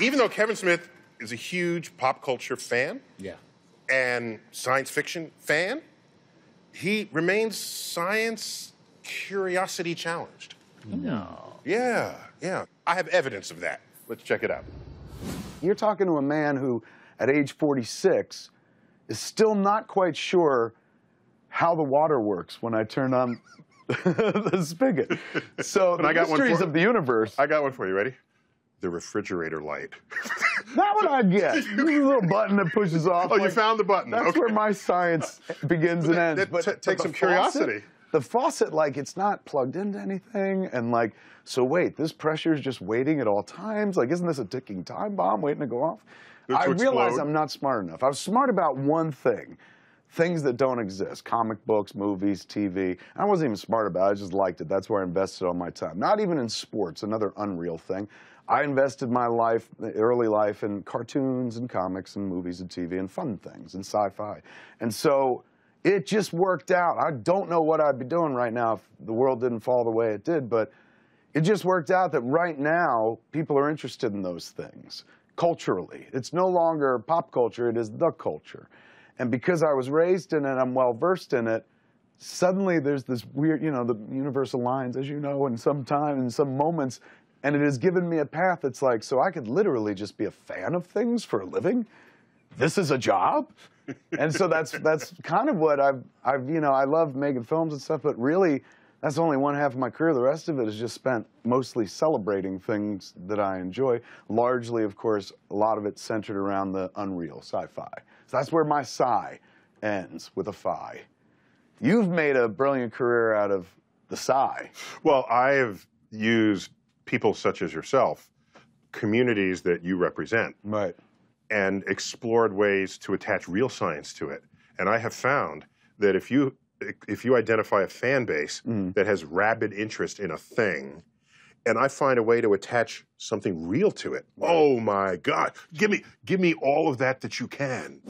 even though Kevin Smith is a huge pop culture fan Yeah. and science fiction fan, he remains science curiosity challenged. No. Yeah, yeah. I have evidence of that. Let's check it out. You're talking to a man who, at age 46, is still not quite sure how the water works when I turn on the spigot. So the I got one mysteries for- of the universe. I got one for you. Ready? The refrigerator light. Not what I get. This is a little button that pushes off. Oh, you found the button. That's Okay. where my science begins and that- ends. that t- takes some curiosity. Faucet, the faucet, like, it's not plugged into anything, and like, so wait, this pressure is just waiting at all times. Like, isn't this a ticking time bomb waiting to go off? I realize. I'm not smart enough. I was smart about one thing. Things that don't exist, comic books, movies, TV. I wasn't even smart about it, I just liked it. That's where I invested all my time. Not even in sports, another unreal thing. I invested my life, early life, in cartoons and comics and movies and TV and fun things and sci-fi. And so it just worked out. I don't know what I'd be doing right now if the world didn't fall the way it did, but it just worked out that right now people are interested in those things culturally. It's no longer pop culture, it is the culture. And because I was raised in it, I'm well versed in it. Suddenly there's this weird, you know, the universe aligns, as you know, in some time, in some moments, and it has given me a path that's like, so I could literally just be a fan of things for a living. This is a job, and so that's that's kind of what I've I've you know I love making films and stuff, but really that's only one half of my career. The rest of it is just spent mostly celebrating things that I enjoy. Largely, of course, a lot of it centered around the unreal sci-fi. So that's where my sci ends with a fi. You've made a brilliant career out of the sci. Well, I have used people such as yourself, communities that you represent, Right. and explored ways to attach real science to it. And I have found that if you if you identify a fan base mm. that has rabid interest in a thing, and I find a way to attach something real to it, oh my God! Give me give me all of that that you can.